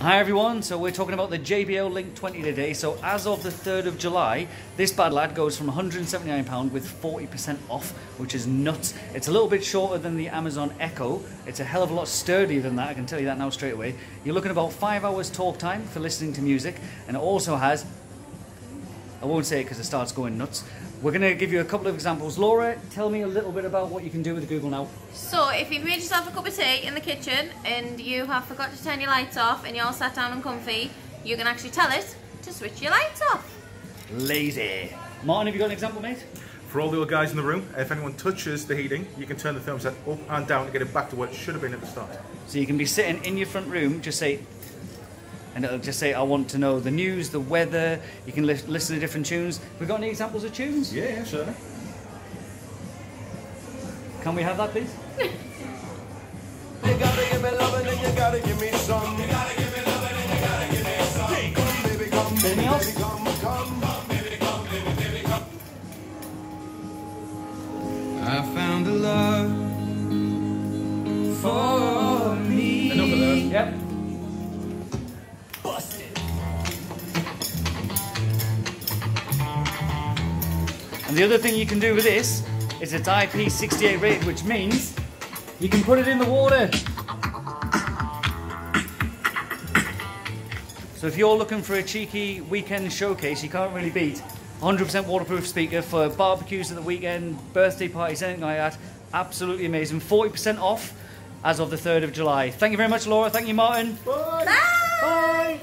Hi everyone, so we're talking about the JBL Link 20 today. So as of the 3rd of July, this bad lad goes from £179 with 40% off, which is nuts. It's a little bit shorter than the Amazon Echo. It's a hell of a lot sturdier than that, I can tell you that now straight away. You're looking about 5 hours talk time for listening to music, and it also has, I won't say it because it starts going nuts, we're going to give you a couple of examples. Laura, tell me a little bit about what you can do with Google Now. So, if you've made yourself a cup of tea in the kitchen and you have forgot to turn your lights off and you're all sat down and comfy, you can actually tell it to switch your lights off. Lazy. Martin, have you got an example, mate? For all the other guys in the room, if anyone touches the heating, you can turn the thermostat up and down to get it back to what it should have been at the start. So you can be sitting in your front room, just say, and it'll just say, I want to know the news, the weather. You can li listen to different tunes. We got any examples of tunes? Yeah, yeah, certainly. Can we have that, please? You gotta give me loving and you gotta give me some. You gotta give me loving and you gotta give me some. Come, baby, come, Anything baby, else? baby, come, come. I found a love for me. Enough of that. Yep. And the other thing you can do with this is it's IP68 rated, which means you can put it in the water. So if you're looking for a cheeky weekend showcase, you can't really beat 100% waterproof speaker for barbecues at the weekend, birthday parties, anything like that. Absolutely amazing. 40% off as of the 3rd of July. Thank you very much, Laura. Thank you, Martin. Bye!